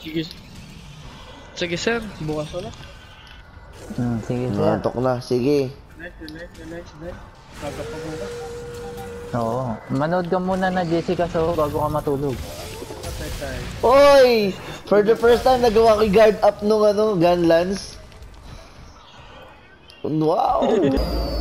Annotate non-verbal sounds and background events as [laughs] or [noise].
Sige. Sige sir, bukas ulit. Hmm, sige sir. Nantok na. Sige. Nice, nice, nice, nice. Baga pa. Oo. Manood ka muna na Jessica so bago ka matulog. Oy! For the first time, nagawa ko guard up nung ano, gun lance. Wow! [laughs]